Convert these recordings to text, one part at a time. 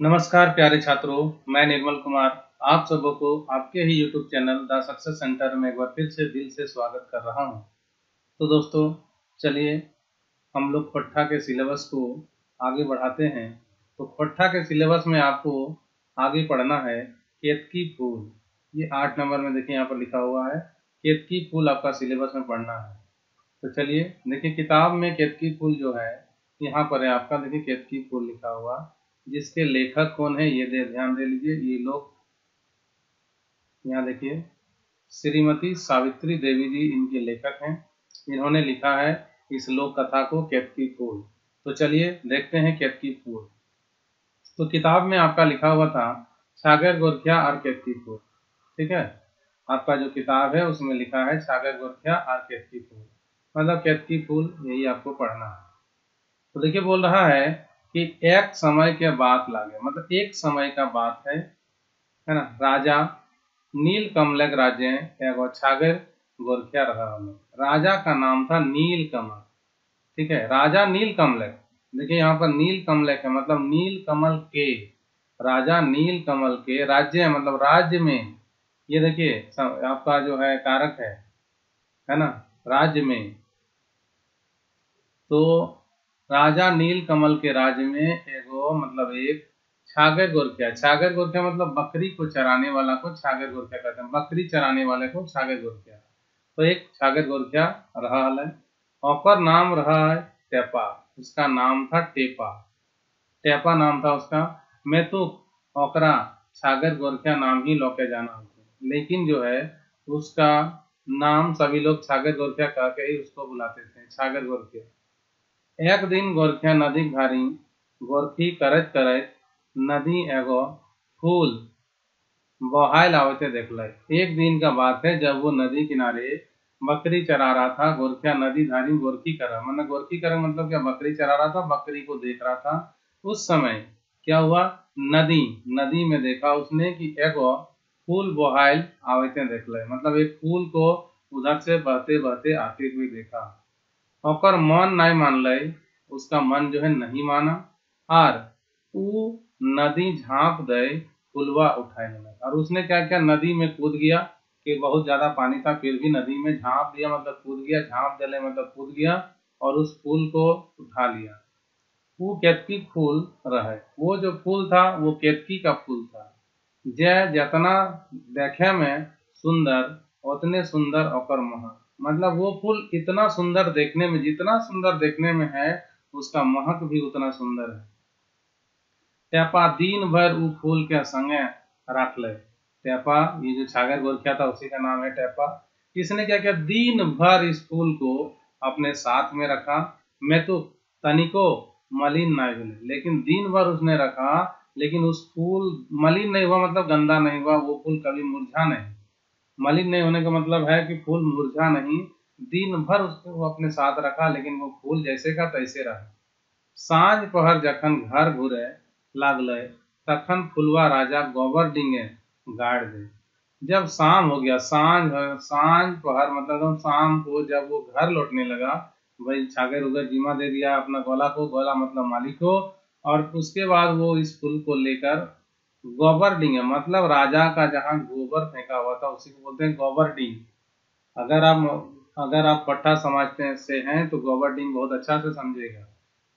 नमस्कार प्यारे छात्रों, मैं निर्मल कुमार। आप सबों को आपके ही YouTube channel the success centre में एक बार फिर से दिल से स्वागत कर रहा हूँ। तो दोस्तों, चलिए हम लोग पट्ठा के सिलेबस को आगे बढ़ाते हैं। तो पट्ठा के सिलेबस में आपको आगे पढ़ना है केतकी फूल। ये आठ नंबर में देखिए यहाँ पर लिखा हुआ है केतकी फूल आपका सिलेबस में पढ़ना है। तो चलिए, देखिए किताब में केतकी फूल जो है, यहाँ पर है आपका, देखिए केतकी फूल लिखा हुआ। जिसके लेखक कौन है, ये दे ध्यान दे लीजिए। ये लोग, यहाँ देखिए, श्रीमती सावित्री देवी जी इनके लेखक हैं। इन्होंने लिखा है इस लोक कथा को केतकी फूल। तो चलिए, देखते हैं केतकी फूल। तो किताब में आपका लिखा हुआ था, सागर गोरखिया और केतकी फूल। ठीक है? आपका जो किताब है, उसमें लिखा है, सागर गोरखिया और केतकी फूल। मतलब केतकी फूल, यही आपको पढ़ना है। तो देखिए, बोल रहा है कि एक समय के बात लागे। मतलब एक समय का बात है है ना? राजा नील कमलक राज्य एगो छागर गोरखिया रहा राजा का नाम था नील कमल, ठीक है? राजा नील कमलक। देखिए यहाँ पर नील कमलक है मतलब नील कमल के, राजा नील कमल के राज्य मतलब राज्य में, ये देखिए आपका जो है कारक है है ना? राज्य में। तो राजा नील कमल के राज्य में एगो मतलब एक छागर गोरखिया। छागर गोरखिया मतलब बकरी को चराने वाला को छागर गोरखिया कहते हैं। बकरी चराने वाले को छागर गोरखिया। तो एक छागर गोरखिया रहा है और नाम रहा है टेपा। उसका नाम था टेपा। टेपा नाम था उसका। मैं तो ओकरा छागर गोरखिया नाम ही लौके जाना लेकिन जो है, उसका नाम सभी लोग छागर गोरखिया कह के ही उसको बुलाते थे। छागर गोरखिया। एक दिन गोरखिया नदी घारी, गोरखी करत करत नदी एगो फूल बहायल आवते देखल एक दिन का बात है, जब वो नदी किनारे बकरी चरा रहा था गोरखिया नदी धारी गोरखी करा। मतलब गोरखी करा मतलब क्या? बकरी चरा रहा था, बकरी को देख रहा था। उस समय क्या हुआ? नदी नदी में देखा उसने कि एगो फूल आवते देख ले मतलब एक फूल को उधर से बहते बहते आते हुए देखा। और मन नहीं मान ले उसका मन जो है नहीं माना। और वो नदी झांप दे फुलवा उठाए और उसने क्या किया नदी में कूद गया कि बहुत ज़्यादा पानी था, फिर भी नदी में झांप दिया मतलब कूद गया, झांप दिले मतलब कूद गया और उस फूल को उठा लिया। वो केतकी फूल रहे। वो जो फूल था, वो केतकी का फूल था। जय जितना देखे में सुंदर उतने सुंदर और महा। मतलब वो फूल इतना सुंदर देखने में, जितना सुंदर देखने में है, उसका महक भी उतना सुंदर है। ट्यापा दिन भर वो फूल के संगे रख ले। ट्यापा ये जो छागर गोरखिया था, उसी का नाम है टैपा इसने क्या किया? दिन भर इस फूल को अपने साथ में रखा। मैं तो तनिको मलिन नहीं हुए लेकिन दिन भर उसने रखा, लेकिन उस फूल मलिन नहीं हुआ मतलब गंदा नहीं हुआ, वो फूल कभी मुरझा नहीं। मलिन नहीं होने का मतलब है कि फूल मुरझा नहीं दिन भर उसको अपने साथ रखा, लेकिन वो फूल जैसे का तैसे रहा। साँझ पहर जखन घर घूरे, लागल, तखन फुलवा राजा गोबर डिंगे गाड़ दे। जब शाम हो गया, साँझ साँझ पहर मतलब शाम को जब वो घर लौटने लगा भाई छागर उगर जिमा दे दिया अपना गोला को, गोला मतलब मालिक को, और उसके बाद वो इस फूल को लेकर गोबर डिंग है मतलब राजा का जहाँ गोबर फेंका हुआ था, उसी को बोलते हैं गोबर डिंग अगर आप अगर आप पट्टा समझते से हैं तो गोबर डिंग बहुत अच्छा से समझेगा।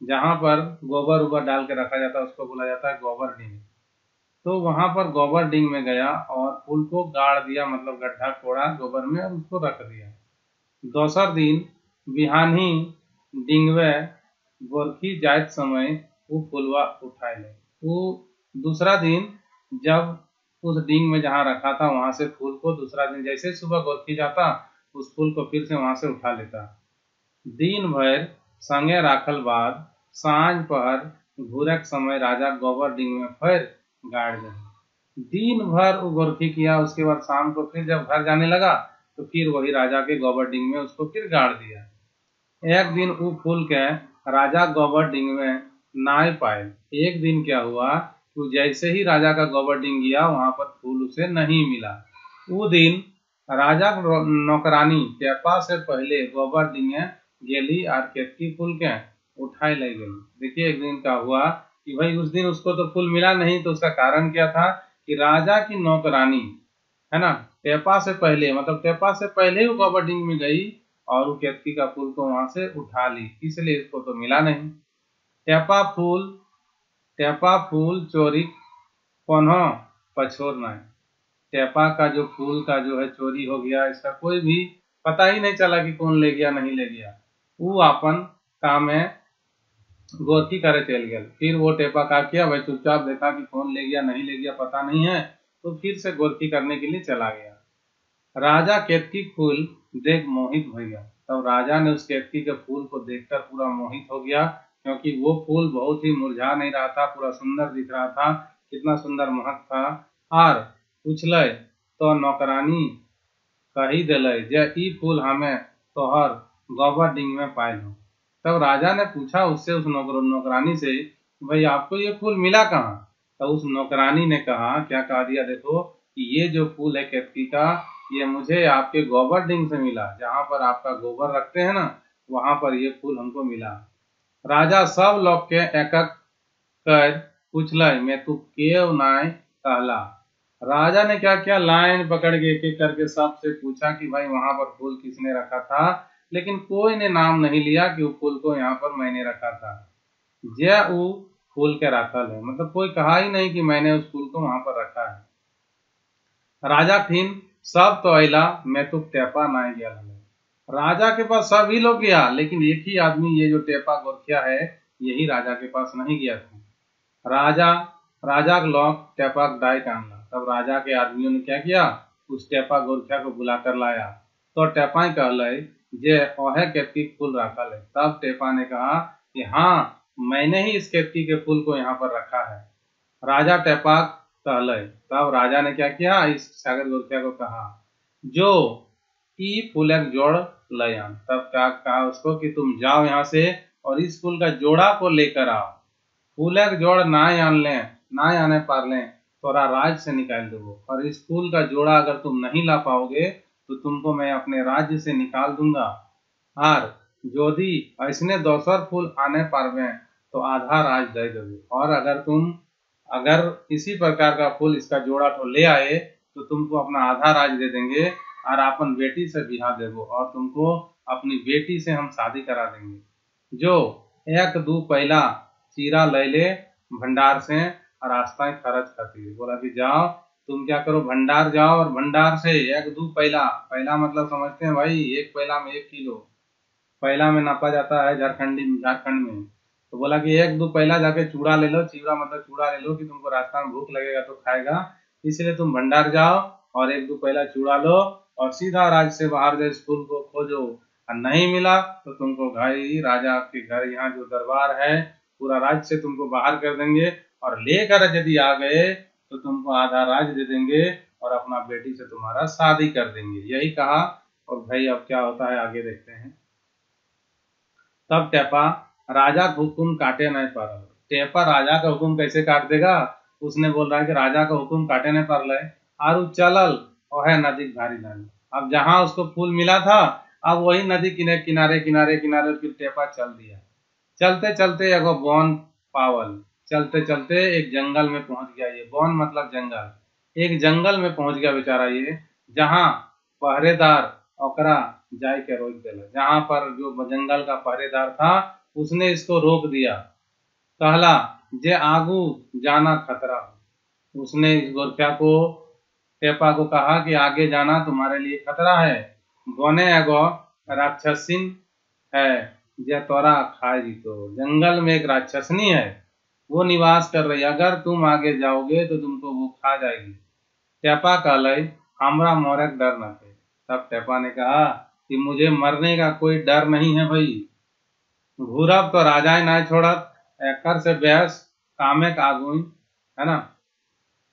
जहाँ पर गोबर उबर डाल के रखा जाता है, उसको बोला जाता है गोबर डिंग तो वहाँ पर गोबर डिंग में गया और फूल को गाड़ दिया मतलब गड्ढा कोड़ा गोबर में और उसको रख दिया। दोसर दिन बिहानी, डिंगवे गोरखी जायत समय वो फुलवा उठाए। ले वो दूसरा दिन जब उस डिंग में जहाँ रखा था, वहाँ से फूल को दूसरा दिन जैसे सुबह गोरखी जाता, उस फूल को फिर से वहाँ से उठा लेता। दिन भर, संगे राखल बाद, साँझ पहर, घूरक समय राजा गोबर डिंग में फिर गाड़ दे। दिन भर वो गोरखी किया, उसके बाद शाम को फिर जब घर जाने लगा तो फिर वही राजा के गोबर डिंग में उसको फिर गाड़ दिया। एक दिन वो फूल के राजा गोबर डिंग में नाय पाए। एक दिन क्या हुआ तो जैसे ही राजा का गोबर डिंग गया वहाँ पर फूल उसे नहीं मिला। वो दिन राजा नौकरानी टेपा से पहले गोबर डिंगे गेली और केतकी फूल के उठाए ले गई। देखिए, एक दिन का हुआ कि भाई, उस दिन उसको तो फूल मिला नहीं तो उसका कारण क्या था कि राजा की नौकरानी, है ना टेपा से पहले मतलब टेपा से पहले वो गवर्डिंग में गई और वो केतकी का फूल को वहाँ से उठा ली। इसलिए इसको तो मिला नहीं। टेपा फूल टेपा फूल चोरी पुनः पछोरना है टेपा का जो फूल का जो है चोरी हो गया, इसका कोई भी पता ही नहीं चला कि कौन ले गया, नहीं ले गया। वो अपन काम है गोथी करे चल गया फिर वो टेपा का किया, भाई चुपचाप देखा कि कौन ले गया, नहीं ले गया, पता नहीं है तो फिर से गोरखी करने के लिए चला गया। राजा केतकी फूल देख मोहित हो गया। तब राजा ने उस केतकी के फूल को देखकर पूरा मोहित हो गया। क्योंकि वो फूल बहुत ही मुरझा नहीं रहा था, पूरा सुंदर दिख रहा था, कितना सुंदर महक था। और पूछल तो नौकरानी कही दिल जे ई फूल हमें तोहर गोबर डिंग में पायल। हो तब राजा ने पूछा उससे, उस नौकर, नौकरानी से, भाई आपको ये फूल मिला कहाँ? तो उस नौकरानी ने कहा, क्या कहा दिया देखो कि ये जो फूल है केतकी का, ये मुझे आपके गोबर डिंग से मिला। जहाँ पर आपका गोबर रखते हैं ना, वहाँ पर ये फूल हमको मिला। राजा सब लोग के एक कर पूछल मैं तू केव नाय? कहला। राजा ने क्या क्या? लाइन पकड़ के एक करके सबसे पूछा कि, भाई, वहाँ पर फूल किसने रखा था? लेकिन कोई ने नाम नहीं लिया कि वो फूल को यहाँ पर मैंने रखा था। जय वो फूल के राखल है। मतलब कोई कहा ही नहीं कि मैंने उस फूल को वहाँ पर रखा है। राजा ठीन सब तो अला मैं तो टेपा ना गया राजा के पास सभी लोग गया, लेकिन एक ही आदमी, ये जो टेपा गोरखिया है, यही राजा के पास नहीं गया था। राजा राजा लोग टेपा डाय कानला तब राजा के आदमियों ने क्या किया? उस टेपा गोरखिया को बुला कर लाया। तो टेपा कहल जे ओहे केतकी फूल रखल है तब टेपा ने कहा कि हाँ मैंने ही इस केतकी के फूल को यहाँ पर रखा है। राजा टेपा कहल तब राजा ने क्या किया? इस सागर गोरखिया को कहा, जो ई फूलक जोड़ लयान तब क्या कहा उसको कि तुम जाओ यहाँ से और इस फूल का जोड़ा को लेकर आओ। फूलक जोड़ ना आन ले, ना आने पार ले तोरा राज से निकाल दो। और इस फूल का जोड़ा अगर तुम नहीं ला पाओगे तो तुमको मैं अपने राज्य से निकाल दूँगा। और यदि ऐसने दोसर फूल आने पारवे तो आधा राज दे दोगे। और अगर तुम, अगर इसी प्रकार का फूल इसका जोड़ा तो ले आए तो तुमको अपना आधा राज दे देंगे। और अपन बेटी से बिहा देवो और तुमको अपनी बेटी से हम शादी करा देंगे। जो एक दो पहला चीरा ले ले भंडार से और रास्ता खर्च खातिर बोला कि जाओ, तुम क्या करो, भंडार जाओ और भंडार से एक दो पहला पहला मतलब समझते हैं भाई, एक पहला में एक किलो। पहला में नापा जाता है झारखंडी, झारखंड में। तो बोला कि एक दो पहला जाके चूड़ा ले लो चीड़ा मतलब चूड़ा ले लो कि तुमको रास्ता में भूख लगेगा तो खाएगा। इसलिए तुम भंडार जाओ और एक दो पहला चूड़ा लो और सीधा राज से बाहर जो स्कूल को खोजो। और नहीं मिला तो तुमको भाई राजा आपके घर, यहाँ जो दरबार है, पूरा राज से तुमको बाहर कर देंगे। और लेकर यदि आ गए तो तुमको आधा राज दे देंगे और अपना बेटी से तुम्हारा शादी कर देंगे। यही कहा, और भाई अब क्या होता है, आगे देखते हैं। तब टेपा, राजा का हुक्म काटे नहीं पा रहा टेपा राजा का हुक्म कैसे काट देगा? उसने बोल रहा है कि राजा का हुक्म काटे नहीं पा रहा है और चलल। और है नदी भारी नदी। अब जहाँ उसको फूल मिला था, अब वही नदी किनारे किनारे किनारे किनारे फिर टेपा चल दिया। चलते चलते एगो बॉन पावल, चलते चलते एक जंगल में पहुँच गया ये। बॉन मतलब जंगल। एक जंगल में पहुँच गया बेचारा ये, जहाँ पहरेदार ओकरा जाय के रोक दिला। जहाँ पर जो जंगल का पहरेदार था, उसने इसको रोक दिया। कहला, जे आगू जाना खतरा उसने इस गोरखिया को टेपा को कहा कि आगे जाना तुम्हारे लिए खतरा है। बोने एगो राक्षसिन है, जे तोरा खाएगी तो जंगल में एक राक्षसनी है, वो निवास कर रही अगर तुम आगे जाओगे तो तुमको वो खा जाएगी। टेपा कहल, हमरा मोरक डर न थे तब टेपा ने कहा, कि मुझे मरने का कोई डर नहीं है भाई। घूरब तो राजाए ना छोड़त, एकर से बहस कामे कागुई है ना?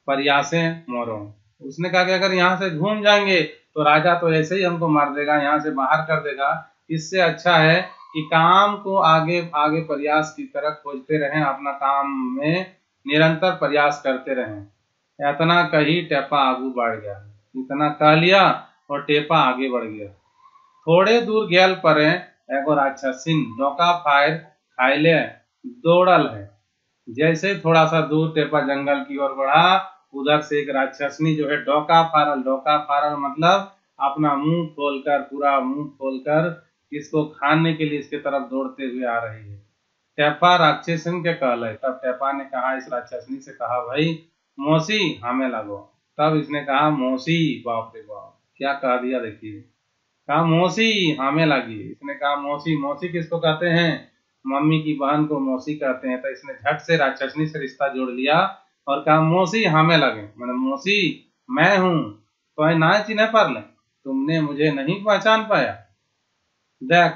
प्रयासे मोरो। उसने कहा कि अगर यहाँ से घूम जाएँगे तो राजा तो ऐसे ही हमको मार देगा, यहाँ से बाहर कर देगा। इससे अच्छा है कि काम को आगे आगे प्रयास की तरह खोजते रहें, अपना काम में निरंतर प्रयास करते रहें। इतना कही टेपा आगू बढ़ गया, इतना कह लिया और टेपा आगे बढ़ गया। थोड़े दूर गैल पर एगो राक्षसिन डोका फायर खाइले दौड़ल है। जैसे थोड़ा सा दूर टेपा जंगल की ओर बढ़ा उधर से एक राक्षसनी जो है डोका फारल डोका फारल मतलब अपना मुँह खोलकर, पूरा मुँह खोलकर इसको खाने के लिए इसके तरफ़ दौड़ते हुए आ रही है। टेपा राक्षसन के कहल तब टेपा ने कहा, इस राक्षसनी से कहा, भाई, मौसी, हमें लगो। तब इसने कहा, मौसी, बाप रे बाप, क्या कह दिया देखिए। कहा, मौसी, हमें लगी। इसने कहा, मौसी मौसी किसको कहते हैं? मम्मी की बहन को मौसी कहते हैं। तो इसने झट से राक्षसनी से रिश्ता जोड़ लिया। और कहा, मौसी, हमें लगे। मैंने, मौसी, मैं हूँ तो ना चिन्ह पर ले। तुमने मुझे नहीं पहचान पाया। देख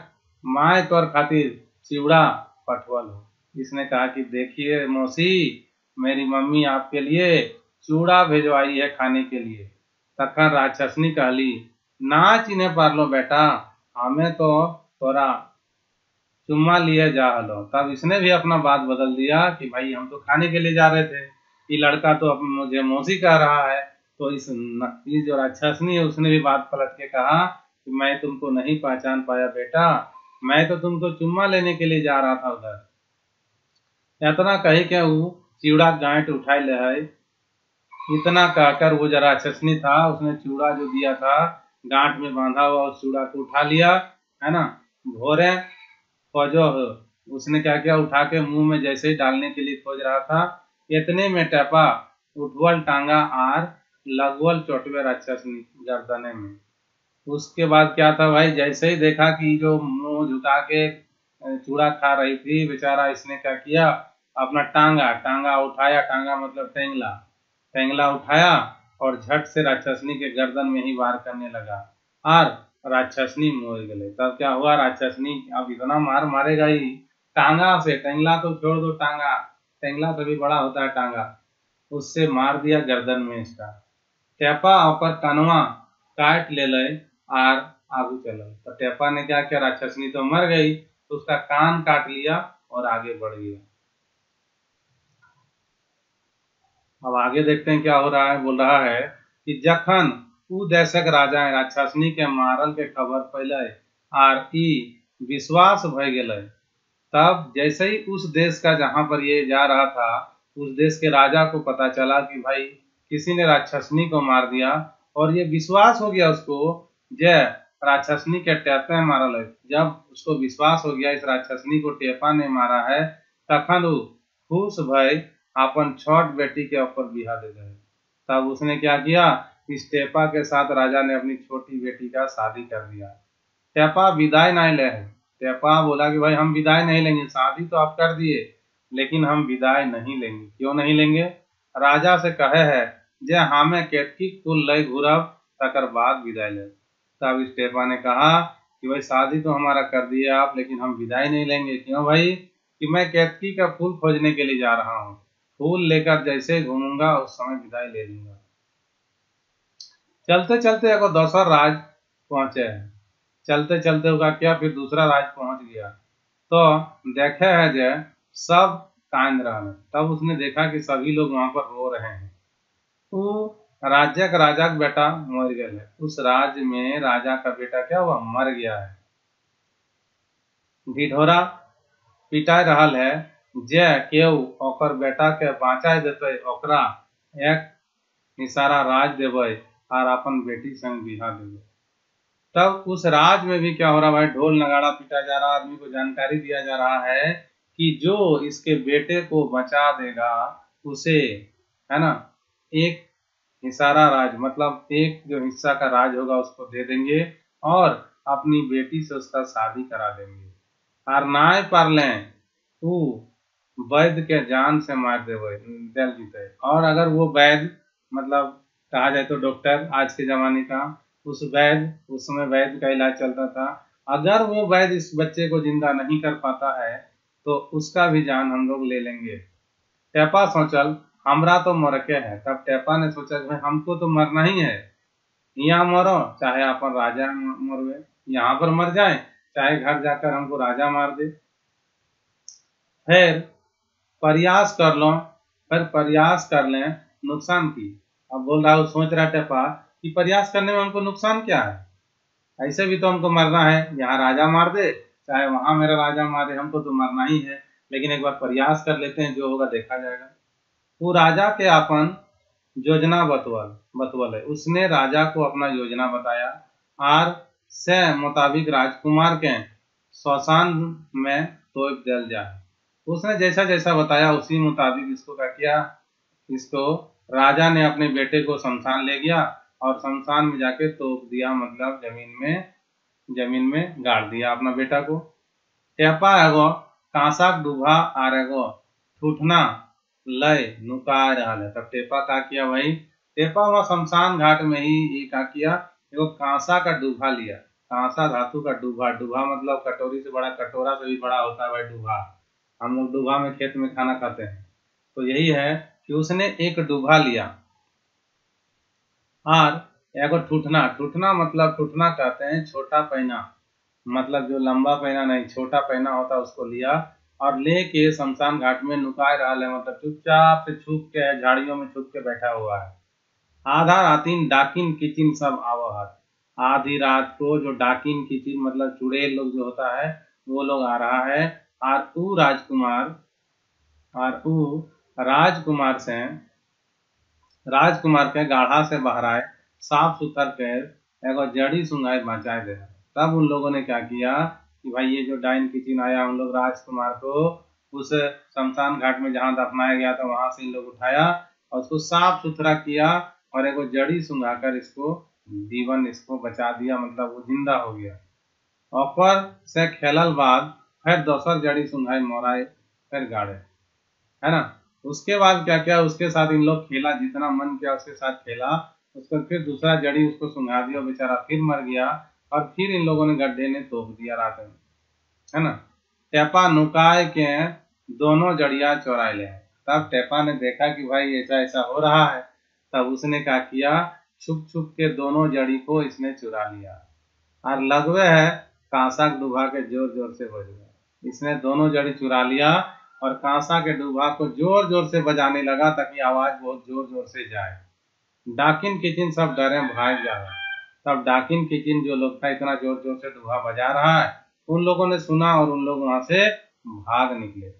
माए तोर खातिर चिवड़ा पटवल हो। इसने कहा कि, देखिए मौसी, मेरी मम्मी आपके लिए चूड़ा भेजवाई है खाने के लिए। तखन राक्षसनी कहली, ना चिन्ह पार लो बेटा, हमें तो तोरा चुम्मा लिए जा हलो। तब इसने भी अपना बात बदल दिया कि, भाई, हम तो खाने के लिए जा रहे थे। ये लड़का तो मुझे मौसी कह रहा है तो इस ये जो राक्षसनी है, उसने भी बात पलट के कहा कि मैं तुमको नहीं पहचान पाया बेटा, मैं तो तुमको चुम्मा लेने के लिए जा रहा था उधर। इतना कही क्या वो चिवड़ा गांठ उठाए ले है। इतना कहकर वो जरा राक्षसनी था, उसने चूड़ा जो दिया था, गांठ में बांधा हुआ, उस चूड़ा को उठा लिया, है ना? भोरे, खोजो। उसने क्या किया? उठा के मुँह में जैसे ही डालने के लिए खोज रहा था इतने में टपा, उठवल टांगा आर, लगवल चोटवे राक्षसनी गर्दने में। उसके बाद क्या था भाई, जैसे ही देखा कि जो मुँह झुका के चूड़ा खा रही थी, बेचारा इसने क्या किया, अपना टांगा टांगा उठाया, टांगा मतलब टेंगला। टेंगला उठाया और झट से राक्षसनी के गर्दन में ही वार करने लगा। और राक्षसनी मोर गए तब क्या हुआ, राक्षसनी अब इतना मार मारेगा ही। टांगा से, टेंगला तो छोड़ दो, टांगा। टेंगला से भी बड़ा होता है टांगा। उससे मार दिया गर्दन में इसका। टेपा और कनवा काट ले ले, आर आगू चल। तो टेपा ने क्या किया? राक्षसनी तो मर गई तो उसका कान काट लिया और आगे बढ़ गया। अब आगे देखते हैं क्या हो रहा है। बोल रहा है कि जखन उ देशक राजा राक्षसनी के मारल के खबर फैले आर ई विश्वास भय गए तब जैसे ही उस देश का जहाँ पर ये जा रहा था, उस देश के राजा को पता चला कि भाई, किसी ने राक्षसनी को मार दिया और ये विश्वास हो गया उसको, जय, राक्षसनी के टेपे मारा है जब उसको विश्वास हो गया, इस राक्षसनी को टेपा ने मारा है, तखन खुश भय अपन छोट बेटी के ऊपर बिहा दे गए। तब उसने क्या किया? इस टेपा के साथ राजा ने अपनी छोटी बेटी का शादी कर दिया। टेपा विदाई नहीं ले टेपा बोला कि भाई, हम विदाई नहीं लेंगे, शादी तो आप कर दिए, लेकिन हम विदाई नहीं लेंगे। क्यों नहीं लेंगे? राजा से कहे है, जे हमें केतकी कुल लय घूरब तकर बाद विदाई ले तब इस टेपा ने कहा कि भाई, शादी तो हमारा कर दिए आप, लेकिन हम विदाई नहीं लेंगे। क्यों भाई? कि मैं केतकी का फूल खोजने के लिए जा रहा हूँ। फूल लेकर जैसे घूमूँगा, उस समय विदाई ले लूँगा। चलते चलते अगर दूसरा राज पहुँचे हैं। चलते चलते होगा क्या, फिर दूसरा राज पहुँच गया। तो देखे है जे, सब कांद रहा है तब उसने देखा कि सभी लोग वहाँ पर रो रहे हैं। तो राज्य का राजा का बेटा मर गया। है उस राज्य में राजा का बेटा क्या हुआ? मर गया है। ढिढोरा पिटा रहा है। जे केव ओकर बेटा के बाँचा देते, ओकरा एक निसारा राज देवे और अपन बेटी संग बिहा देवे तब उस राज में भी क्या हो रहा है? ढोल नगाड़ा पीटा जा रहा, आदमी को जानकारी दिया जा रहा है कि जो इसके बेटे को बचा देगा, उसे, है ना, एक हिसारा राज मतलब एक जो हिस्सा का राज होगा उसको दे देंगे और अपनी बेटी से उसका शादी करा देंगे। और नाय पार लें तू वैद्य के जान से मार देवे दिल जीते और अगर वो वैद्य मतलब कहा जाए तो डॉक्टर, आज के जमाने का उस वैद्य उस समय वैद्य का इलाज चलता था। अगर वो वैद्य इस बच्चे को ज़िंदा नहीं कर पाता है तो उसका भी जान हम लोग ले लेंगे। टेपा सोचल, हमरा तो मर के है। तब टेपा ने सोचा, भाई, हमको तो मरना ही है। यहाँ मरो, चाहे अपन राजा मरवे यहाँ पर मर जाए, चाहे घर जाकर हमको राजा मार दे। फिर प्रयास कर लो, फिर प्रयास कर लें नुकसान की। अब बोल रहा हूँ, सोच रहा टेपा कि प्रयास करने में हमको नुकसान क्या है? ऐसे भी तो हमको मरना है। यहाँ राजा मार दे, चाहे वहाँ मेरा राजा मारे, हमको तो मरना ही है। लेकिन एक बार प्रयास कर लेते हैं, जो होगा देखा जाएगा। वो राजा के अपन योजना बतवल बतवल है। उसने राजा को अपना योजना बताया। और से मुताबिक राजकुमार के शौशान में तो जल जाए। उसने जैसा जैसा बताया, उसी मुताबिक इसको क्या किया? इसको राजा ने अपने बेटे को शमशान ले गया। और शमशान में जाके तोप दिया मतलब ज़मीन में ज़मीन में गाड़ दिया अपना बेटा को। टेपा एगो, कांसाक डूबा आर एगो, ठूठना लय नुका रहा है तब टेपा का किया भाई? टेपा वहाँ शमशान घाट में ही, ये का किया? एगो कांसा का डूबा लिया। कांसा धातु का डूबा। डूबा मतलब कटोरी से बड़ा, कटोरा से भी बड़ा होता है भाई डूबा। हम लोग डूबा में खेत में खाना खाते हैं। तो यही है कि उसने एक डूबा लिया। और एगो ठूठना। ठूठना मतलब ठूठना कहते हैं छोटा पहना मतलब जो लंबा पहना नहीं, छोटा पहना होता उसको लिया और लेके शमशान घाट में नुकाए रहा है मतलब चुपचाप से छुप के झाड़ियों में छुप के बैठा हुआ है। आधा रातीन डाकिन किचिन सब आवहत आधी रात को जो डाकिन किचिन मतलब चुड़ैल लोग जो होता है, वो लोग आ रहा है। और ऊ राजकुमार और ऊ राजकुमार से राजकुमार के गाढ़ा से बहराए साफ़ सुथर कर एगो जड़ी सुंगाई बचाए दे तब उन लोगों ने क्या किया कि भाई ये जो डाइन किचिन आया, उन लोग राजकुमार को उस शमशान घाट में जहाँ दफनाया गया था, वहाँ से इन लोग उठाया और उसको साफ़ सुथरा किया और एगो जड़ी सुंघाकर इसको, जीवन इसको बचा दिया मतलब वो ज़िंदा हो गया। और से खेलल बाद फिर दोसर जड़ी सुंघाई मोराए फिर गाड़े। है ना? उसके बाद क्या क्या? उसके साथ इन लोग खेला, जितना मन किया उसके साथ खेला। उसको फिर दूसरा जड़ी उसको सुंघा दिया बेचारा फिर मर गया और फिर इन लोगों ने गड्ढे ने तोप दिया रात में। है ना? टेपा नुकाय के दोनों जड़िया चौराए ले तब टेपा ने देखा कि भाई ऐसा ऐसा हो रहा है। तब उसने क्या किया? छुप छुप के दोनों जड़ी को इसने चुरा लिया। और लगवे है, कांसा डूबा के ज़ोर ज़ोर से बज गया। इसने दोनों जड़ी चुरा लिया। और कांसा के डूबा को ज़ोर ज़ोर से बजाने लगा ताकि आवाज़ बहुत ज़ोर ज़ोर से जाए। डाकिन किचिन सब डरे भाग जाए तब डाकिन किचिन जो लोग था, इतना ज़ोर ज़ोर से डूबा बजा रहा है, उन लोगों ने सुना और उन लोग वहाँ से भाग निकले।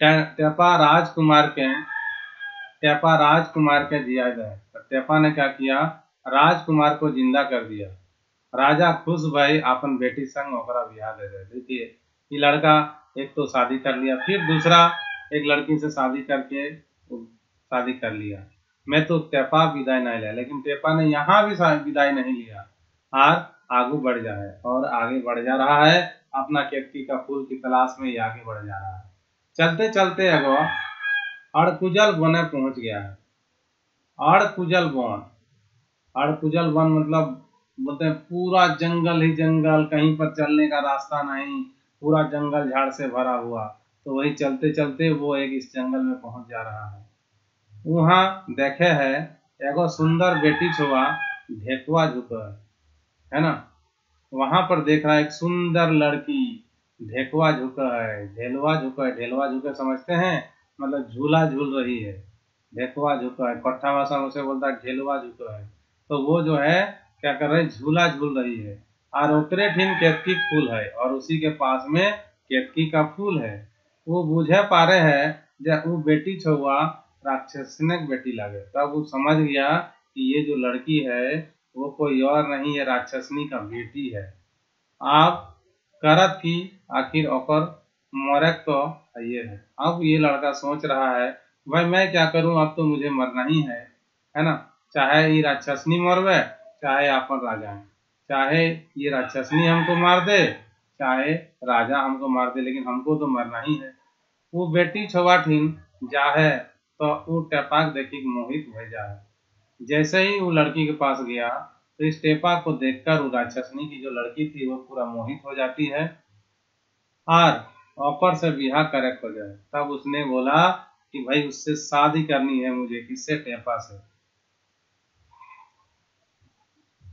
टेपा राजकुमार के, टेपा राजकुमार के गए। तो टेपा ने क्या किया? राजकुमार को ज़िंदा कर दिया। राजा खुश भाई अपन बेटी संग ओकरा बिहार दे दे। देखिए, ये लड़का एक तो शादी कर लिया, फिर दूसरा एक लड़की से शादी करके शादी कर लिया। मैं तो टेपा विदाई नहीं लिया, लेकिन टेपा ने यहाँ भी विदाई नहीं लिया। और आगे बढ़ जाए और आगे बढ़ जा रहा है, अपना केतकी का फूल की तलाश में ही आगे बढ़ जा रहा है। चलते चलते अगो अड़कुजल बने पहुँच गया है। अड़कुजल वन। अड़कुजल वन मतलब बोलते हैं पूरा जंगल ही जंगल, कहीं पर चलने का रास्ता नहीं। पूरा जंगल झाड़ से भरा हुआ। तो वही चलते चलते वो एक इस जंगल में पहुँच जा रहा है। वहाँ देखे है, एगो सुंदर बेटी छुआ ढेकुआ झुक है ना? वहाँ पर देख रहा है एक सुंदर लड़की ढेकुआ झुक है ढेलवा झुक है ढेलवा झुके समझते हैं मतलब झूला झूल रही है। ढेकुआ झुक है कट्ठा भाषा में उसे बोलता है, ढेलवा झुक है तो वो जो है, क्या कर रहे झूला झूल रही है। और ओकरे ठिन केतकी फूल है, और उसी के पास में केतकी का फूल है। वो बुझे पा रहे है, जब वो बेटी छुआ राक्षसनक बेटी लागे। तब वो समझ गया कि ये जो लड़की है, वो कोई और नहीं है, राक्षसनी का बेटी है। आप करत की आखिर ओकर मरक तो ये है। अब ये लड़का सोच रहा है, भाई, मैं क्या करूँ? अब तो मुझे मरना ही है। है ना? चाहे ये राक्षसनी मरवे, चाहे आपन राजा है। चाहे ये राक्षसनी हमको मार दे, चाहे राजा हमको मार दे, लेकिन हमको तो मरना ही है। वो बेटी छवाठिन जाहे तो वो टेपाक देखी मोहित हो जाए। जैसे ही वो लड़की के पास गया तो इस टेपा को देखकर वो राक्षसनी की जो लड़की थी, वो पूरा मोहित हो जाती है। और ऑफ़र से बिहा करेक्ट हो जाए। तब उसने बोला कि भाई, उससे शादी करनी है मुझे, किससे? टेपा से।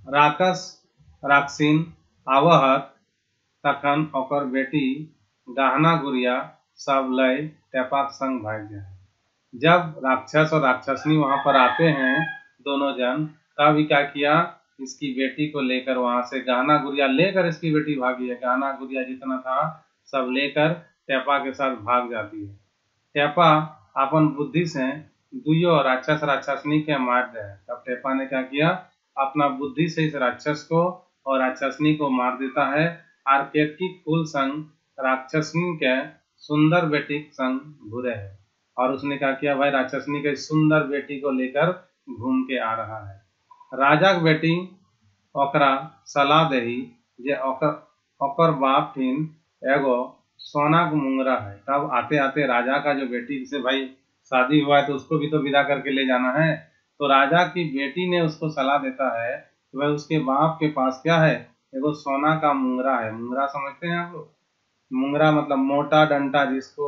राकस राक्सिन आवहत तखन ओकर बेटी, गहना गुड़िया सब लय टेपाक संग भाग जाए जब राक्षस और राक्षसनी वहाँ पर आते हैं, दोनों जन, तब क्या किया इसकी बेटी को लेकर वहाँ से गहना गुड़िया लेकर इसकी बेटी भागी है। गहना गुड़िया जितना था, सब लेकर टेपा के साथ भाग जाती है। टेपा अपन बुद्धि से दुयो राक्षस राक्षसनी के मार दे तब टेपा ने क्या किया? अपना बुद्धि से इस राक्षस को और राक्षसनी को मार देता है। और केतकी फूल संग राक्षसनी के सुंदर बेटी संग घुरे है। और उसने क्या किया भाई राक्षसनी के सुंदर बेटी को लेकर घूम के आ रहा है। राजा के बेटी ओकरा सलाह दही जे ओकर ओकर बाप थीन एगो सोना का मुंगरा है। तब आते आते राजा का जो बेटी से भाई शादी हुआ है तो उसको भी तो विदा करके ले जाना है। तो राजा की बेटी ने उसको सलाह देता है भाई उसके बाप के पास क्या है? एगो सोना का मुंगरा है। मुंगरा समझते हैं आप लोग? मुंगरा मतलब मोटा डंटा जिसको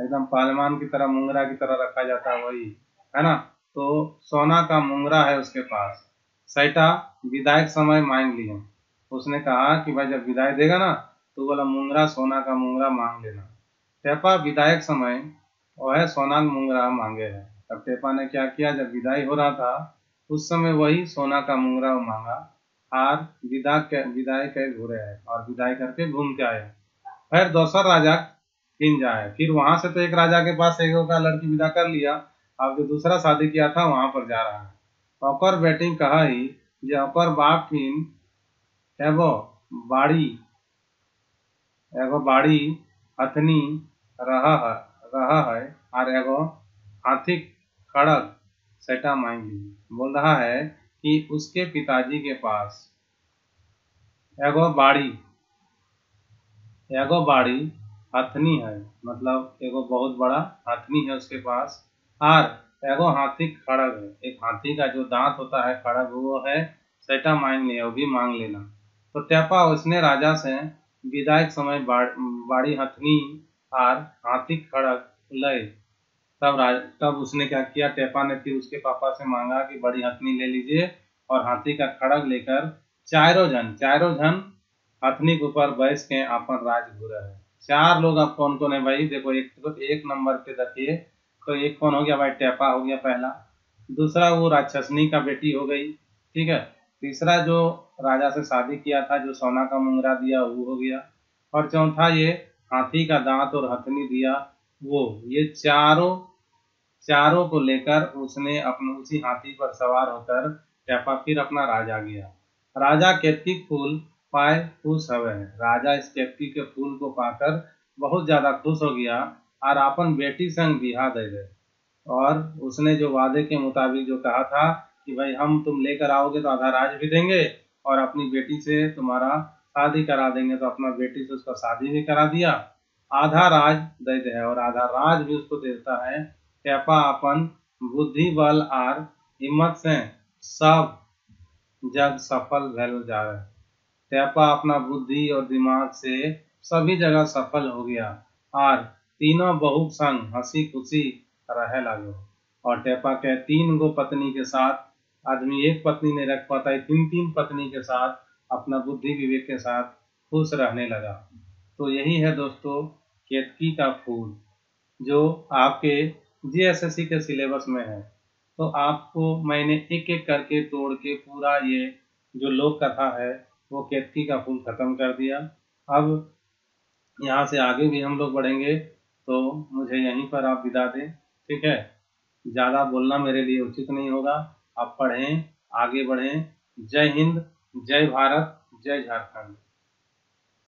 एकदम पालमान की तरह, मुंगरा की तरह रखा जाता है वही, है ना? तो सोना का मुंगरा है उसके पास। सैटा विदाई समय मांग लिए। उसने कहा कि भाई, जब विदाई देगा ना तो बोला, मुंगरा, सोना का मुंगरा मांग लेना। टेपा विदायक समय, वह सोना मुंगरा मांगे है। तब टेपा ने क्या किया? जब विदाई हो रहा था उस समय वही सोना का मुंगरा मांगा और विदा विदाई के घूरे है और विदाई करके घूम के आए। फिर दोसर राजा फिर जाए। फिर वहाँ से तो एक राजा के पास एक का लड़की विदा कर लिया। अब जो दूसरा शादी किया था, वहाँ पर जा रहा है। ओकर बेटिंग कहा ही जे ओकर बाप फिन एगो बाड़ी एगो बाड़ी हथनी रहा है रहा है, और एगो हाथी खड़क सेटा मांग। ली बोल रहा है कि उसके पिताजी के पास एगो बाड़ी एगो बाड़ी हथनी है मतलब एगो बहुत बड़ा हथनी है उसके पास, और एगो हाथी खड़ग है। एक हाथी का जो दांत होता है, खड़ग, वो है सेटा मांग लिया वो भी मांग लेना। तो ट्यापा उसने राजा से विदायक समय बाड़ी हथनी और हाथी खड़ग लय। तब राज, तब उसने क्या किया? टेपा ने फिर उसके पापा से मांगा कि बड़ी हथनी ले लीजिए और हाथी का खड़ग लेकर चारों जन चारों जन हथनी के ऊपर बैस के अपन राज घूरा है। चार लोग अब कौन कौन है भाई? देखो, एक तो एक नंबर पे देखिए तो एक कौन हो गया भाई? टेपा हो गया पहला। दूसरा वो राक्षसनी का बेटी हो गई, ठीक है? तीसरा जो राजा से शादी किया था, जो सोना का मुंगरा दिया, वो हो गया। और चौथा ये हाथी का दांत और हथनी दिया वो, ये चारों चारों को लेकर उसने अपने उसी हाथी पर सवार होकर टेपा फिर अपना राजा गया। राजा केतकी फूल पाए खुश हवे राजा इस केतकी के फूल को पाकर बहुत ज़्यादा खुश हो गया और अपन बेटी संग बिहा दे गए। और उसने जो वादे के मुताबिक जो कहा था कि भाई, हम तुम लेकर आओगे तो आधा राज भी देंगे और अपनी बेटी से तुम्हारा शादी करा देंगे तो अपना बेटी से उसका शादी भी करा दिया। आधा राज दे दे और आधा राज भी उसको देता है। टेपा अपन बुद्धि बल और हिम्मत से सब जग सफल भेल जा रहे टेपा अपना बुद्धि और दिमाग से सभी जगह सफल हो गया। और तीनों बहुत संग हँसी खुशी रह लगे। और टेपा के तीन गो पत्नी के साथ, आदमी एक पत्नी नहीं रख पाता है तीन तीन पत्नी के साथ अपना बुद्धि विवेक के साथ खुश रहने लगा। तो यही है दोस्तों, केतकी का फूल, जो आपके जीएसएससी के सिलेबस में है। तो आपको मैंने एक एक करके तोड़ के पूरा ये जो लोक कथा है, वो केतकी का फूल खत्म कर दिया। अब यहाँ से आगे भी हम लोग बढ़ेंगे तो मुझे यहीं पर आप विदा दें, ठीक है? ज़्यादा बोलना मेरे लिए उचित नहीं होगा। आप पढ़ें, आगे बढ़ें। जय हिंद, जय भारत, जय झारखंड।